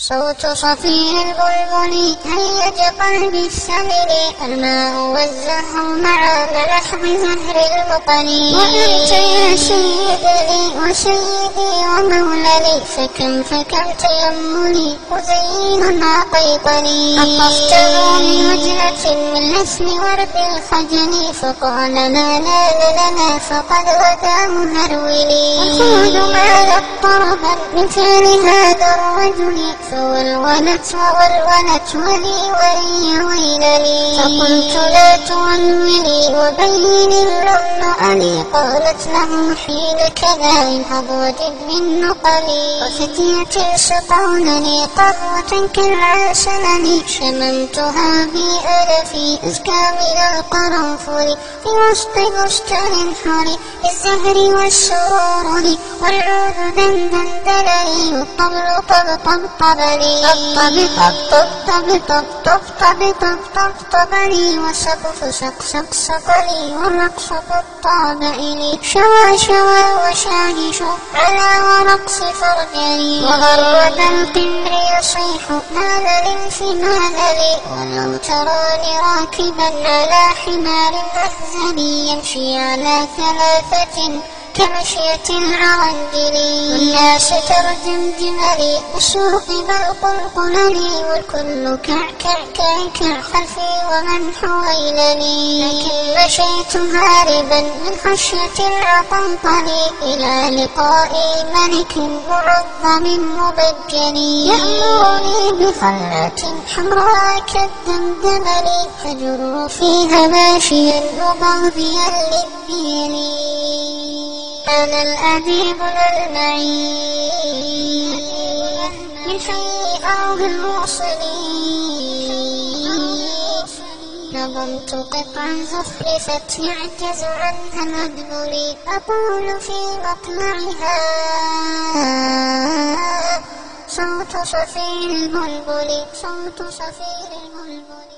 صوت صفير البلبل هيج قلبي السمر الماء والزهر مع ملحظ زهر المقل وأنت يا سيدي وسيدي ومولدي فكم فكم تيملي وزين عقيقني أطفته من وجهة من لسم ورد الخجل فقال ما لا لنا فقد غدا مهرولي الخلود ما طربا مثال هذا الرجل. فولولت وولولت ولي ولي ويلني فقلت لا تولني وبين اللؤم أني قالت له حين كذا إن هضوج من نقلي وفتية سقونني قهوة كالعسل شممتها بألفي أزكى من القرنفل في وسط بستان حري بالزهر والسرور والعود دندن دللي والطبل طب طب طب الطبري طب طب الطبق طب طب الطبري وسقف سق شق شق شقري ورقصة الطابئني شوى شوى وشاهش على ورقص فرجري وغرد القمر يصيح. ماذا للفمال لي. ولو تراني راكبا على حمار مهزلي يمشي على ثلاثة كمشية العرندلي العرندل والناس ترجم جملي بالسوق بالقلقلني والكل كع خلفي ومن حويلني. لكن مشيت هاربا من خشية العطنطل إلى لقاء ملك معظم مبجل يأمرني بخلة حمراء كالدمدمل فجر فيها ماشيا مبغضيا للدين. أنا الأديب المعين من حي أرض الموصلين نظمت قطعا زخرفت يعجز عنها مدبري أقول في مطلعها. صوت صفير البلبل صوت صفير البلبل